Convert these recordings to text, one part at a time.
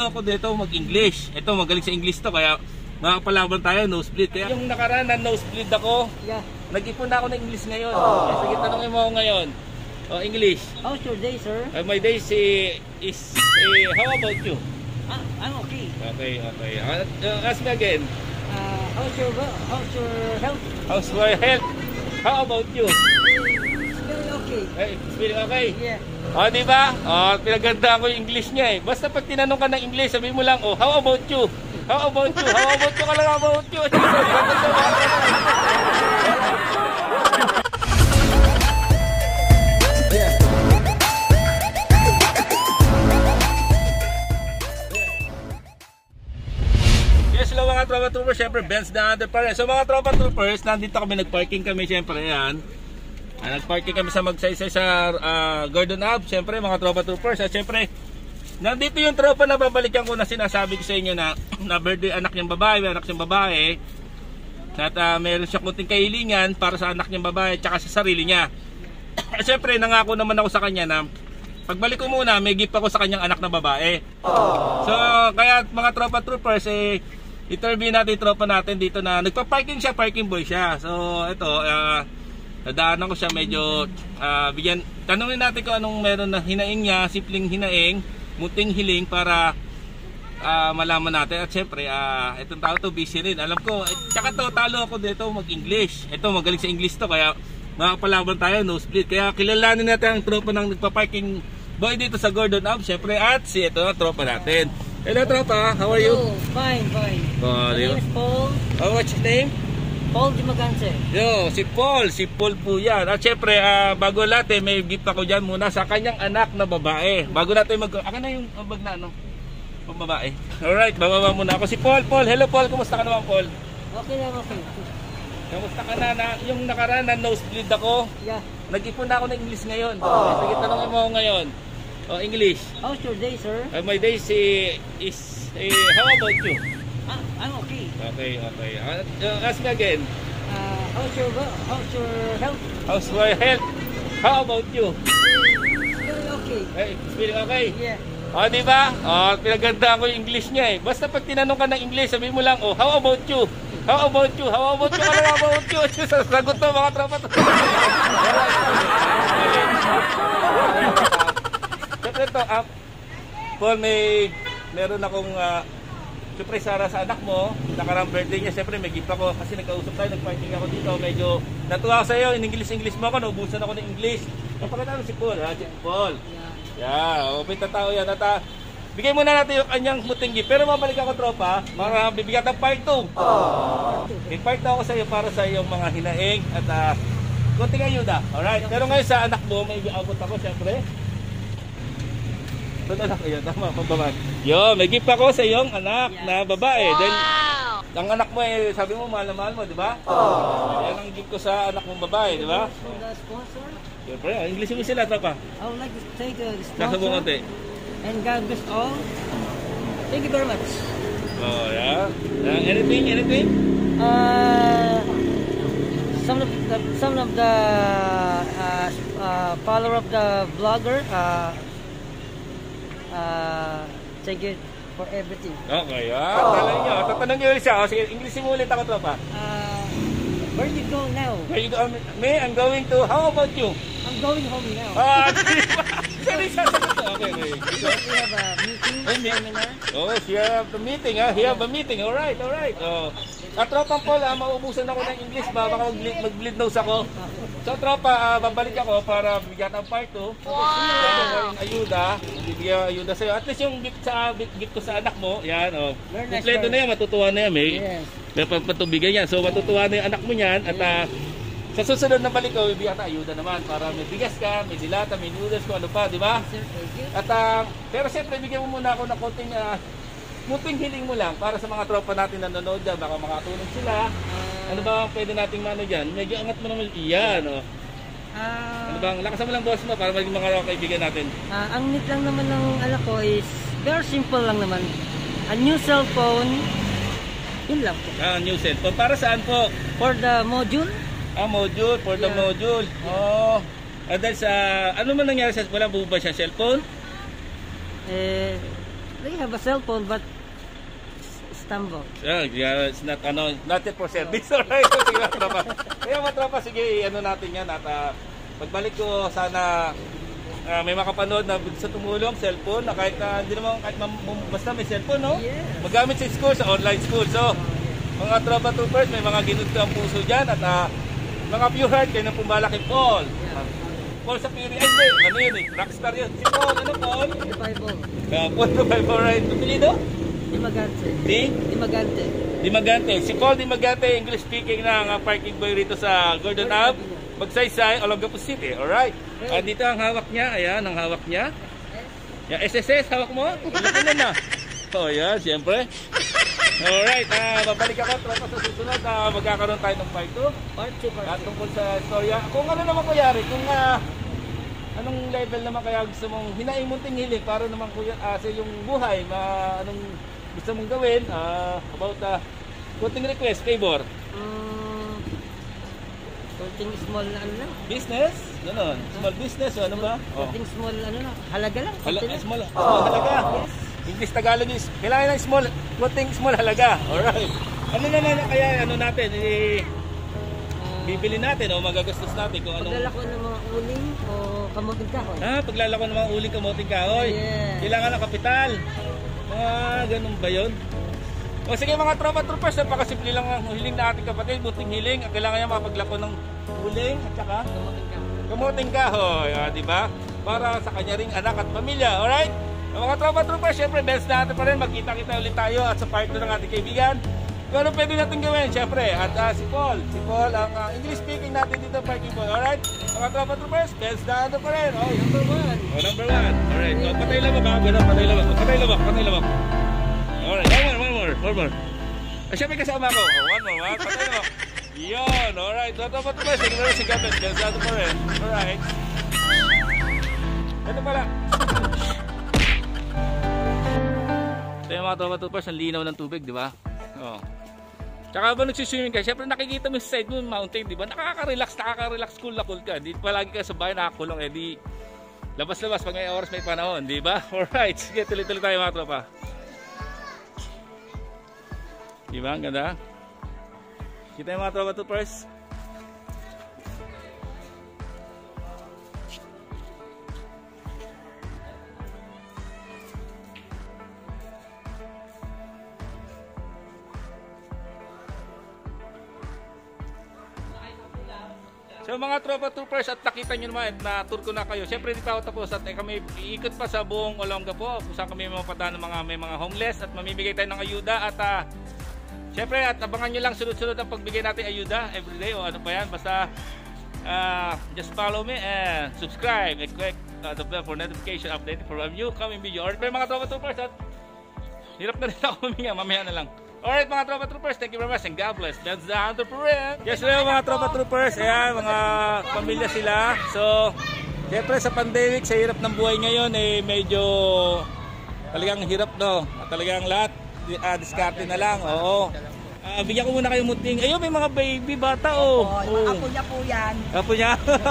talo ako dito mag-English. Ito, magaling sa English to, kaya makapalaban tayo, nosebleed. Kaya yung nakaraan na nosebleed ako, Yeah. nag-ipon na ako ng English ngayon. Sige, tanongin mo ako ngayon. Oh, English. How's your day, sir? Uh, my day is, eh, is eh, how about you? Ah, I'm okay. Okay, okay. Uh, uh, ask me again. Uh, how's your how's your health? How's my health? How about you? It's very okay. Hey, feeling okay? Yeah. Oh, di ba? Oh, pinaganda ko yung English niya eh. Basta pag tinanong ka ng English, sabi mo lang, oh, how about you? How about you? How about you lang about you? Yes, hello mga tropa troopers. Siyempre, Benz na under pa rin. So mga tropa troopers, nandito kami, nag-parking kami siyempre yan. Ah, nag-parking kami sa magsaysay sa ah, Gordon Ave. Siyempre, mga tropa troopers. At siyempre, nandito yung tropa na babalikan ko na sinasabi ko sa inyo na, na birthday anak niyang babae, may anak siyang babae. At ah, meron siya kunting kahilingan para sa anak niyang babae at saka sa sarili niya. At siyempre, nangako naman ako sa kanya na pagbalik ko muna, may gift ako sa kanyang anak na babae. So, kaya mga tropa troopers, eh, interview natin tropa natin dito na nagpa-parking siya, parking boy siya. So, ito, ah, nadaanan ko siya medyo, ah, bigyan, tanungin natin kung anong meron na hinaing niya, simpleng hinaing, muting hiling para ah, malaman natin. At syempre, ah, itong tao to busy rin. Alam ko, eh, tsaka to, talo ako dito mag-English. Ito, magaling sa English to, kaya makapalaban tayo, no split. Kaya kilalanin natin ang tropa ng nagpa-parking boy dito sa Gordon Ave, syempre. At si ito, tropa natin. Hello, tropa. How are you? Oh, fine, fine. Oh, My name is Paul. Oh, what's his name? Paul Dimaganse. Yo, si Paul, si Paul po yan. At syempre, ah, bago lahat eh, may gift ako dyan muna sa kanyang anak na babae. Bago natin mag... Akin na yung ang bag na ano? Pang babae. Alright, bababa muna ako. Si Paul, Paul. Hello Paul, kumusta ka naman Paul? Okay lang, okay. Kamusta ka na, na yung nakaraan na nosebleed ako? Yeah. Nag-ipon na ako ng English ngayon. Sige, tanongin mo ako ngayon. Oh, English. How's your day, sir? Uh, my day is, eh, is eh, how about you? I'm okay. Okay, okay. Uh, uh, ask me again. Uh, how's your how's your health? How's my health? How about you? Very okay. Hey, feeling okay? Yeah. Oh, di ba? Oh, pinaganda ko yung English niya eh. Basta pag tinanong ka ng English, sabi mo lang, oh, how about you? How about you? How about you? Ka lang about you? Sagot mo mga tropa. Siyempre ito, ah, Paul, may meron akong uh, surprise para sa anak mo. Nakarang birthday niya, siyempre may gift ako kasi nagkausap tayo, nag-parking ako dito. Medyo natuwa ako sa iyo, in English-English mo ako, naubusan ako ng English. Napakita si Paul, ha? Si Paul. Yeah. Yeah, open na tao yan. At ah, bigay muna natin yung kanyang muting gift. Pero mabalik ako tropa, para bibigyan ng part 2. May part 2 ako sa iyo para sa iyong mga hinaing at uh, konting ayuda. Alright, pero ngayon sa anak mo, may abot ako syempre. Anak yun, tama, pambaman. Yo, may gift ako sa iyong anak na babae. Dahil ang anak mo eh, sabi mo mahal na mahal mo, di ba? Yan ang gift ko sa anak mong babae, di ba? The sponsor, Siyempre, oh, English mo sila, tropa. I would like to thank the Nasa mo sponsor konti. and God bless all. Thank you very much. Oh, yeah. Uh, anything, anything? Uh, some of the some of the uh, uh, follower of the blogger. Uh, uh, thank you for everything. Okay, ah, tala nyo. Tatanong nyo ulit siya. O, sige, English mo ulit ako, tropa. Uh, where you go now? Where you go? Um, me, I'm going to, how about you? I'm going home now. Ah, di ba? Sorry, ko. Okay, okay. we have a meeting, seminar. Oh, she have the meeting, ha? He have a meeting. Alright, alright. Oh. At tropang Paul, ah, maubusan ako ng English ba? Baka mag-bleed, mag-bleed nose ako. So, tropa, ah, babalik ako para bigyan ng part 2. Wow! ayuda. Bibigyan ayuda sa'yo. At least yung gift, sa, gift ko sa anak mo, yan, oh. Very nice, Kompleto na yan, matutuwa na yan, may. Yes. May patubigan yan. So, matutuwa na yung anak mo yan. At ah, sa susunod na balik ko, bibigyan ka ayuda naman para may bigas ka, may dilata, may noodles, kung ano pa, di ba? At ah, pero siyempre bigyan mo muna ako ng konting uh, muting hiling mo lang para sa mga tropa natin na nanonood dyan, baka makatulong sila. Uh, Ano ba ang pwede nating mano dyan? Medyo angat mo naman, iyan oh. ah, Ano bang, lakasan mo lang boss mo para maging mga kaibigan natin. Ah, ang need lang naman ng anak ko is very simple lang naman. A new cellphone, yun lang po. Ah, new cellphone. Para saan po? For the module, Ah, module, for the Yeah. module. Oh. Ah, dahil sa, ano man nangyari sa, wala po ba siya cellphone? eh, they have a cell phone but stumble. Yeah, yeah, it's not, ano, not yet for service. Alright, sige mga tropa. Kaya mga tropa, sige, ano natin yan. At ah, pagbalik ko, sana ah, may makapanood na sa tumulong, cellphone, na kahit na, hindi naman, kahit basta may cellphone, no? Yes. Magamit sa school, sa online school. So, mga tropa troopers, may mga ginudto ang puso dyan. At ah, mga pure heart, kayo na pumalaki Paul. Paul sa Piri, ay hindi, ano yun eh, rockstar yun. Si Paul, ano Paul? Bible. Uh, Paul, by right. Pilido? Dimagante. Di? Dimagante. Dimagante. Si Paul Dimagante, English speaking ng uh, parking boy rito sa Gordon Ave, Magsaysay, Olongapo City. Alright. Ah, dito ang hawak niya. Ayan, ang hawak niya. Yan, SSS, hawak mo. Ano na? Oh, yan, siyempre. Alright, ah, babalik ako. Tropa sa susunod. Ah, magkakaroon tayo ng part 2. Part 2, part At tungkol sa storya. Kung ano naman kuyari, kung ah, anong level naman kaya gusto mong hinaing mong tinghiling para naman kuya ah, sa iyong buhay, ma, anong gusto mong gawin ah, about uh, kunting request, favor, 2. Mm, something small na ano lang. business, gano'n, small business, o ano ba? Oh. Something small ano lang. Halaga lang. Hala, lang. small, oh, halaga. English Tagalog is, kailangan ng small, kunting small halaga. Alright. Ano naman ang kaya, ano natin, eh, Ah, bibili natin o magagastos natin kung anong... Paglalako ng mga uling o kamuting kahoy. Ah, paglalako ng mga uling kamoting kahoy. Yes. Kailangan ng kapital. Mga ganun ba yun? O sige mga tropa troopers, napakasimple lang ang hiling na ating kapatid, buting hiling. Ang kailangan niya mapaglako ng uling at saka Kamuting kahoy. kamoting kahoy, ah, di ba? Para sa kanya ring anak at pamilya, alright? Ang mga tropa troopers, syempre, best natin pa rin, magkita-kita ulit tayo at sa partner ng ating kaibigan. Kung ano pwede natin gawin, syempre, at ah, si Paul, si Paul, ang ah, English speaking natin dito, parking boy, alright? Mga tropa troopers, best natin pa rin, oh, Number one. Oh, number one. Alright. Oh, patay labak ha. Ganun, patay labak. Oh, patay labak, patay labak. Alright. One more, one more, one more. Ah, syempre kasama ko. Oh, one more, one. Patay labak. Yun. Alright. Pa ito pa. Sige na si Gabet. Gansado pa rin. Alright. Ito pala. Ito yung mga tropa troopers. Ang linaw ng tubig, di ba? Oh. Tsaka ba nagsiswimming ka, syempre nakikita mo sa side mo yung mountain, di ba? Nakaka-relax, nakaka-relax, cool na cool ka. Di palagi ka sa bahay nakakulong, eh di labas-labas pag may oras may panahon, di ba? Alright, sige, tuloy-tuloy tayo mga tropa. Di ba? Ang ganda. Kita yung mga tropa to first. Mga tropa troopers at nakita nyo naman na tour ko na kayo. Siyempre pa ako tapos at eh, kami iikot pa sa buong Olongapo kung saan kami mapataan ng mga may mga homeless at mamimigay tayo ng ayuda at ah, Siyempre at abangan nyo lang sunod-sunod ang pagbigay natin ayuda everyday o ano pa yan basta ah, just follow me and subscribe and click uh, the bell for notification update for a new coming video. Alright mga tropa troopers at Hirap na rin ako huminga, mamaya na lang. Alright mga tropa troopers, thank you very much and God bless. That's the real. Yes, hello mga tropa troopers. Ayan, mga pamilya sila. So, siyempre sa pandemic, sa hirap ng buhay ngayon, eh medyo talagang hirap no. Talagang lahat, uh, diskarte na lang. Oo. Ah, bigyan ko muna kayo muting. Ayun, may mga baby bata oh. Oh, yung mga apo niya po yan. Apo niya.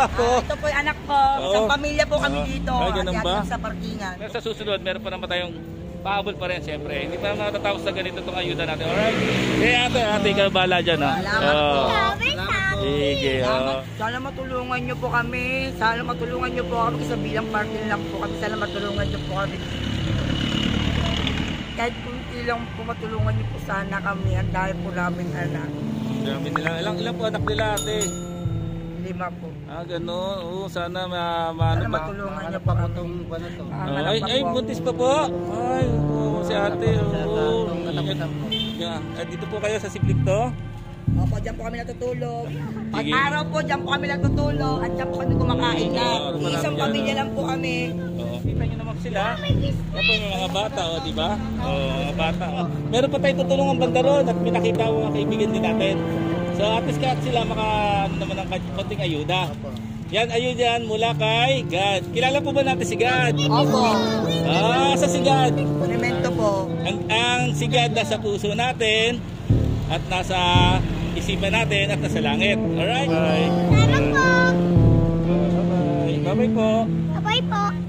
Ako. Ah, ito po yung anak ko. Isang pamilya po kami Oo. dito. Ay, ganun ba? sa parkingan. Pero sa susunod, meron pa naman tayong pahabol pa rin siyempre. Hindi pa matatapos sa ganito itong ayuda natin. Alright? Eh ate, ate, ikaw bala dyan ha. Salamat po. Oo. Salamat po. Sige, oh. Sana matulungan niyo po kami. Sana matulungan niyo po kami sa bilang parking lang po kami. Sana matulungan niyo po kami. Kahit kunti lang po matulungan niyo po sana kami. Ang dahil po namin anak. Dami nila. Ilang, ilang po anak nila ate? Lima po. Ah, gano'n. Oo, sana ma, ma, Sana ano ba? matulungan niyo po kami. Ah, Oh, anak ay, ay, buntis pa po. Ay, oh, si ate. Oo. Yeah. Ah, dito po kayo sa Siplikto. Opo, dyan po kami natutulog. Pag Sige. araw po, dyan po kami natutulog. At dyan po kami kumakain na. Oo, marami Isang yan. pamilya lang po kami. Oo, kita nyo naman sila. Yan po yung mga bata, oh, di ba? Oo, mga bata. Oh. Meron pa tayong tutulungan banda ron at may nakita ko mga kaibigan din natin. So at least kahit sila maka ano naman ng konting ayuda. Yan, ayun yan mula kay God. Kilala po ba natin si God? Opo. Ah, sa si God. Monumento po. Ang, ang si God nasa puso natin at nasa isipan natin at nasa langit. Alright? Bye. Salamat po. Bye-bye. Bye-bye po. Bye po.